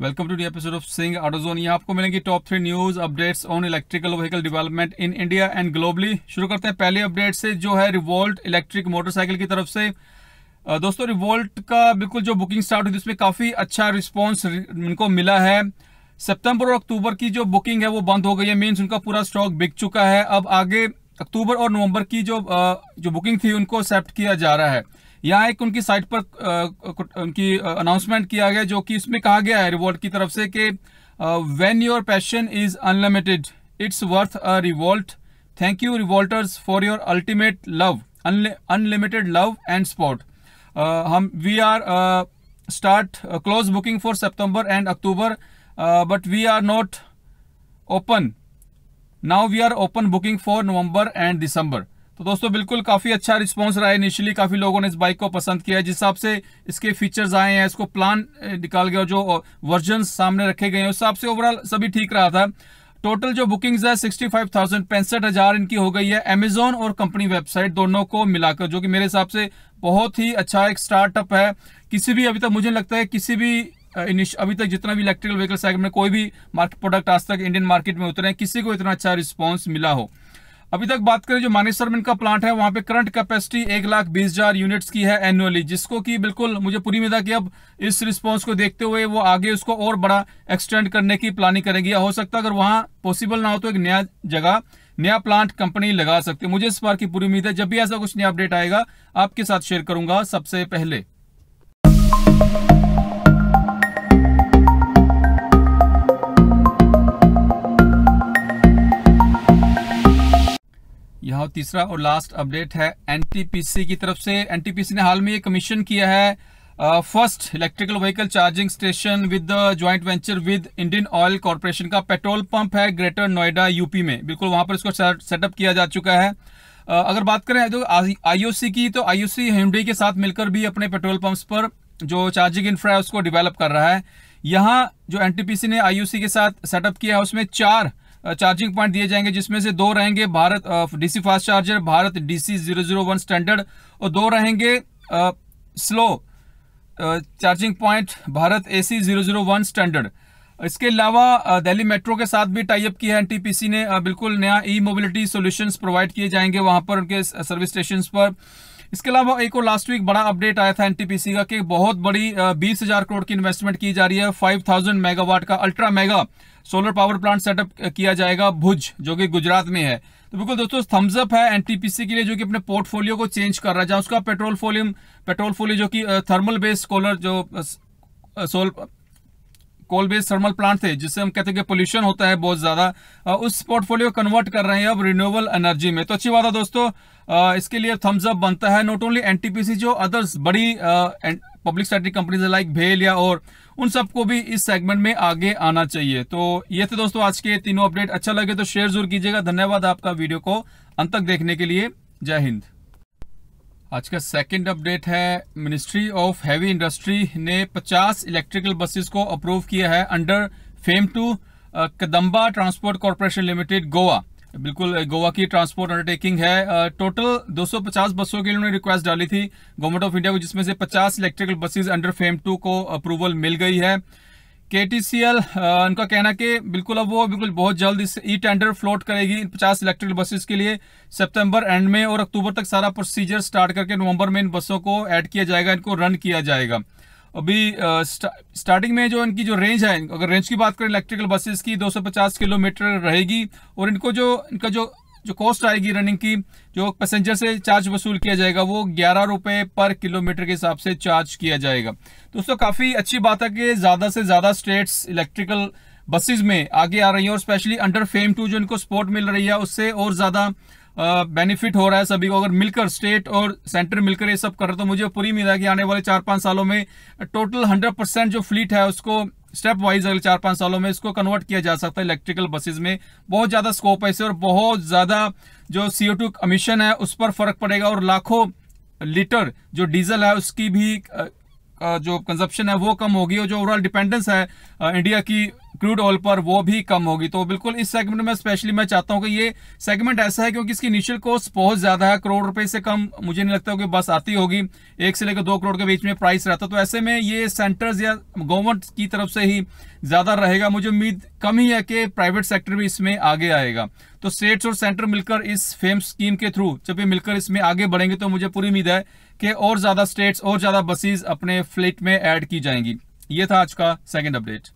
Welcome to the episode of Singh Autozone यहाँ आपको मिलेंगी top three news updates on electrical vehicle development in India and globally शुरू करते हैं पहले अपडेट से, जो है रिवोल्ट इलेक्ट्रिक मोटरसाइकिल की तरफ़ से। दोस्तों रिवोल्ट का बिल्कुल जो बुकिंग स्टार्ट हुई थी, उसमें काफ़ी अच्छा रिस्पॉन्स इनको मिला है। सितंबर और अक्टूबर की जो बुकिंग है, वो बंद हो गई है। मीन्स उनका पूरा स्टॉक बिक चुका है। अब आगे अक्टूबर और नवंबर की जो जो बुकिंग थी, उनको एक्सेप्ट किया जा रहा है। यहाँ एक उनकी साइट पर उनकी अनाउंसमेंट किया गया जो कि इसमें कहा गया है रिवॉल्ट की तरफ़ से कि when your passion is unlimited it's worth a Revolt thank you Revolters for your ultimate love unlimited love and support हम we are start close booking for September and October but we are not open now we are open booking for November and December तो दोस्तों, बिल्कुल काफ़ी अच्छा response रहा है initially काफ़ी लोगों ने इस बाइक को पसंद किया है। जिस हिसाब से इसके फीचर्स आए हैं, इसको प्लान निकाल गया जो वर्जन सामने रखे गए हैं, उस हिसाब से ओवरऑल सभी ठीक रहा था। टोटल जो बुकिंग्स है सिक्सटी फाइव थाउज़ेंड पैंसठ हज़ार इनकी हो गई है अमेजोन और कंपनी वेबसाइट दोनों को मिलाकर, जो कि मेरे हिसाब से बहुत ही अच्छा एक स्टार्टअप है। किसी भी अभी तक मुझे लगता है किसी भी अभी तक जितना भी इलेक्ट्रिकल व्हीकल सेगमेंट में कोई भी मार्केट प्रोडक्ट आज तक इंडियन मार्केट में उतरे हैं, किसी को इतना अच्छा रिस्पॉन्स मिला हो। अभी तक बात करें जो मानेसर में इनका प्लांट है, वहाँ पे करंट कैपेसिटी एक लाख बीस हज़ार यूनिट्स की है एनुअली जिसको कि बिल्कुल मुझे पूरी उम्मीद है कि अब इस रिस्पांस को देखते हुए वो आगे उसको और बड़ा एक्सटेंड करने की प्लानिंग करेगी। हो सकता है अगर वहाँ पॉसिबल ना हो तो एक नया जगह, नया प्लांट कंपनी लगा सकती मुझे इस बार की पूरी उम्मीद है, जब भी ऐसा कुछ नया अपडेट आएगा, आपके साथ शेयर करूँगा सबसे पहले। यह तीसरा और लास्ट अपडेट है एनटीपीसी की तरफ़ से। एनटीपीसी ने हाल में ये कमीशन किया है first electrical vehicle charging station with the joint venture with Indian Oil Corporation का पेट्रोल पंप है ग्रेटर नोएडा यूपी में। बिल्कुल वहाँ पर इसको सेटअप किया जा चुका है। Uh, अगर बात करें तो आईओसी की तो आईओसी हिंडी के साथ मिलकर भी अपने पेट्रोल पंप्स पर जो चार्जिंग इंफ्रा है उसको डिवेलप कर रहा है। यहाँ जो एनटीपीसी ने आईओसी के साथ सेटअप किया है उसमें चार चार्जिंग पॉइंट दिए जाएँगे, जिसमें से दो रहेंगे Bharat DC fast charger Bharat DC zero zero one standard और दो रहेंगे slow charging point Bharat AC zero zero one standard इसके अलावा दिल्ली मेट्रो के साथ भी टाइप किया है एनटीपीसी ने। बिल्कुल नया ई मोबिलिटी सॉल्यूशंस प्रोवाइड किए जाएँगे वहाँ पर उनके सर्विस स्टेशन पर। इसके अलावा एक और लास्ट वीक बड़ा अपडेट आया था एनटीपीसी का कि बहुत बड़ी बीस हज़ार करोड़ की इन्वेस्टमेंट की जा रही है। फाइव थाउज़ेंड मेगावाट का ultra mega solar power plant setup किया जाएगा भुज, जो कि गुजरात में है। तो बिल्कुल दोस्तों थम्स अप है एनटीपीसी के लिए, जो कि अपने पोर्टफोलियो को चेंज कर रहा है। उसका पेट्रोल फोलियम पेट्रोल फोलियो जो कि थर्मल बेस्ड सोलर जो soul coal based thermal plant थे, जिससे हम कहते हैं कि पोल्यूशन होता है बहुत ज़्यादा। उस पोर्टफोलियो कन्वर्ट कर रहे हैं अब रिन्यूएबल एनर्जी में। तो अच्छी बात है दोस्तों इसके लिए थम्स अप बनता है। नॉट ओनली एनटीपीसी जो अदर्स बड़ी पब्लिक सेक्टर कंपनीज़ लाइक भेल या और, उन सबको भी इस सेगमेंट में आगे आना चाहिए। तो ये थे दोस्तों आज के तीनों अपडेट अच्छा लगे तो शेयर ज़रूर कीजिएगा। धन्यवाद आपका वीडियो को अंत तक देखने के लिए। जय हिंद। आज का सेकंड अपडेट है। मिनिस्ट्री ऑफ़ हैवी इंडस्ट्री ने 50 इलेक्ट्रिकल बसेस को अप्रूव किया है under FAME two Kadamba Transport Corporation Limited Goa बिल्कुल गोवा की ट्रांसपोर्ट अंडरटेकिंग है। टोटल 250 बसों के लिए उन्होंने रिक्वेस्ट डाली थी। गवर्नमेंट ऑफ़ इंडिया को जिसमें से 50 electrical buses under FAME two को अप्रूवल मिल गई है। केटीसीएल उनका कहना कि बिल्कुल अब वो बिल्कुल बहुत जल्द इस ई टेंडर फ्लोट करेगी 50 इलेक्ट्रिकल बसेस के लिए सितंबर एंड में और अक्टूबर तक सारा प्रोसीजर स्टार्ट करके नवंबर में इन बसों को ऐड किया जाएगा, इनको रन किया जाएगा। अभी स्टार्टिंग में जो इनकी जो रेंज है, अगर रेंज की बात करें इलेक्ट्रिकल बसेस की 250 किलोमीटर रहेगी और इनको जो, इनका जो जो कॉस्ट आएगी रनिंग की, जो पैसेंजर से चार्ज वसूल किया जाएगा, वो ग्यारह रुपए पर किलोमीटर के हिसाब से चार्ज किया जाएगा। दोस्तों, काफ़ी अच्छी बात है कि ज़्यादा से ज़्यादा स्टेट्स इलेक्ट्रिकल बसेस में आगे आ रही है और स्पेशली अंडर फेम टू जो इनको सपोर्ट मिल रही है, उससे और ज़्यादा बेनिफिट हो रहा है सभी को। अगर मिलकर स्टेट और सेंटर मिलकर ये सब कर रहे तो मुझे पूरी उम्मीद है कि आने वाले चार पाँच सालों में टोटल हंड्रेड परसेंट जो फ्लीट है, उसको स्टेप वाइज अगले चार पाँच सालों में इसको कन्वर्ट किया जा सकता है इलेक्ट्रिकल बसेज में। बहुत ज़्यादा स्कोप है इसे और बहुत ज़्यादा जो सीओ टू कमीशन है, उस पर फ़र्क पड़ेगा और लाखों लीटर जो डीजल है, उसकी भी जो कंजप्शन है, वो कम होगी और जो ओवरऑल डिपेंडेंस है इंडिया की क्रूड ऑयल पर वो भी कम होगी। तो बिल्कुल इस सेगमेंट में स्पेशली मैं चाहता हूँ कि ये सेगमेंट ऐसा है क्योंकि इसकी इनिशियल कॉस्ट बहुत ज़्यादा है, करोड़ रुपए से कम मुझे नहीं लगता कि बस आती होगी। एक से लेकर दो करोड़ के बीच में प्राइस रहता तो ऐसे में ये सेंटर्स या गवर्नमेंट की तरफ़ से ही ज़्यादा रहेगा। मुझे उम्मीद कम ही है कि प्राइवेट सेक्टर भी इसमें आगे आएगा। तो स्टेट्स और सेंटर मिलकर इस फेम स्कीम के थ्रू जब ये मिलकर इसमें आगे बढ़ेंगे तो मुझे पूरी उम्मीद है कि और ज़्यादा स्टेट्स और ज़्यादा बसेज अपने फ्लीट में ऐड की जाएँगी। ये था आज का सेकेंड अपडेट